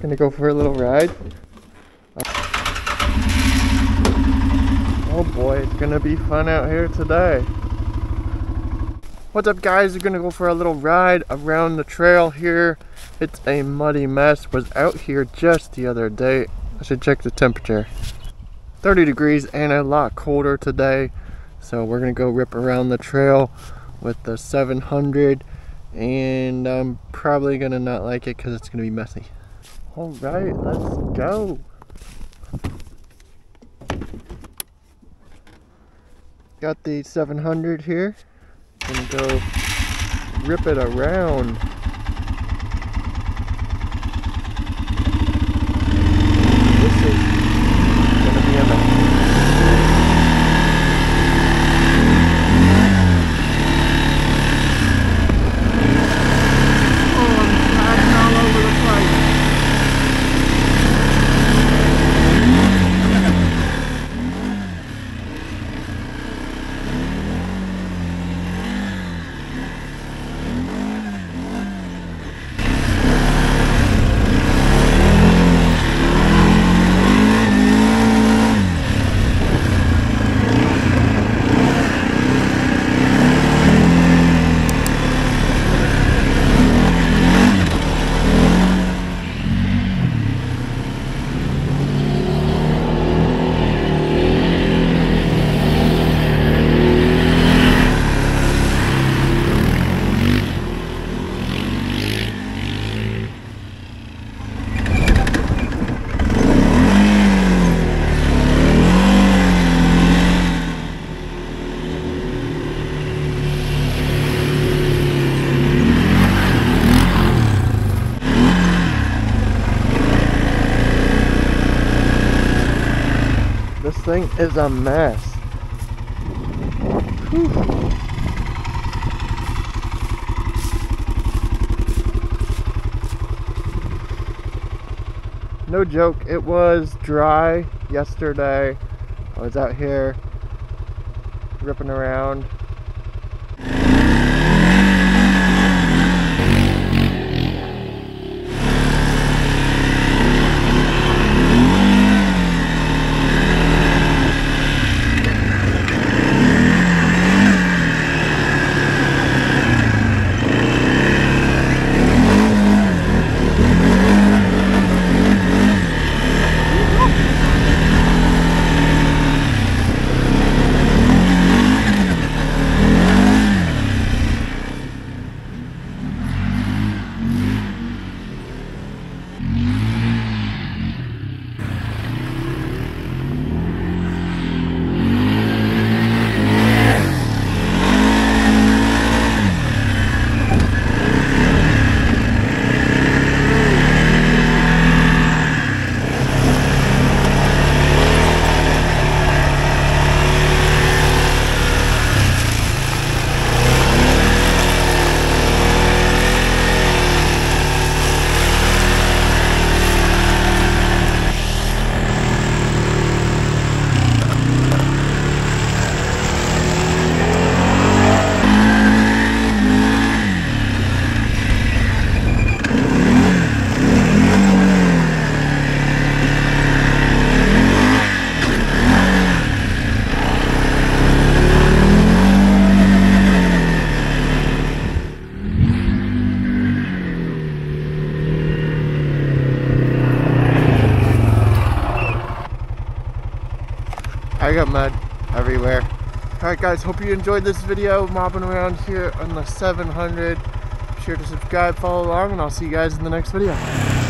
Gonna go for a little ride. Oh boy, it's gonna be fun out here today. What's up guys, we're gonna go for a little ride around the trail here. It's a muddy mess, was out here just the other day. I should check the temperature. 30 degrees and a lot colder today. So we're gonna go rip around the trail with the 700 and I'm probably gonna not like it because it's gonna be messy. All right, let's go. Got the 700 here. Gonna go rip it around. This is gonna be a mess. Oh, I'm sliding all over the place. This thing is a mess. Whew. No joke, it was dry yesterday. I was out here ripping around. Got mud everywhere. Alright guys, hope you enjoyed this video mopping around here on the 700. Be sure to subscribe, follow along, and I'll see you guys in the next video.